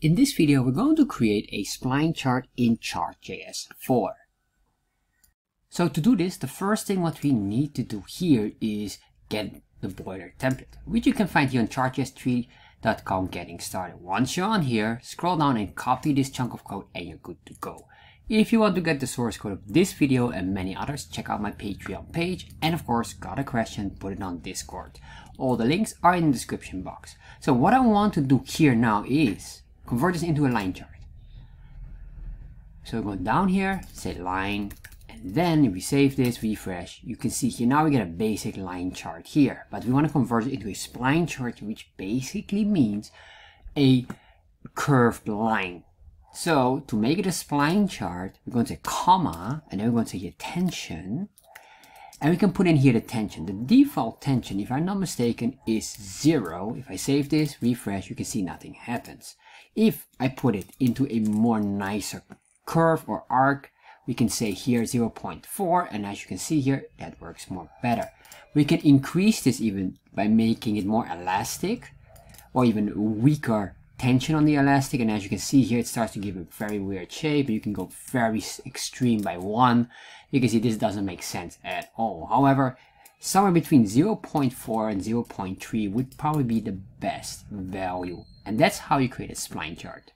In this video, we're going to create a spline chart in Chart.js 4. So to do this, the first thing what we need to do here is get the boiler template, which you can find here on chartjs3.com getting started. Once you're on here, scroll down and copy this chunk of code and you're good to go. If you want to get the source code of this video and many others, check out my Patreon page. And of course, got a question, put it on Discord. All the links are in the description box. So what I want to do here now is convert this into a line chart. So we go down here, say line, and then if we save this, refresh, you can see here now we get a basic line chart here, but we want to convert it into a spline chart, which basically means a curved line. So to make it a spline chart, we're going to say comma, and then we're going to say tension, and we can put in here the tension. The default tension, if I'm not mistaken, is zero. If I save this, refresh, you can see nothing happens. If I put it into a more nicer curve or arc, we can say here 0.4 and as you can see here that works more better we can increase this even by making it more elastic or even weaker tension on the elastic and as you can see here it starts to give a very weird shape. You can go very extreme by one you can see this doesn't make sense at all. However somewhere between 0.4 and 0.3 would probably be the best value and that's how you create a spline chart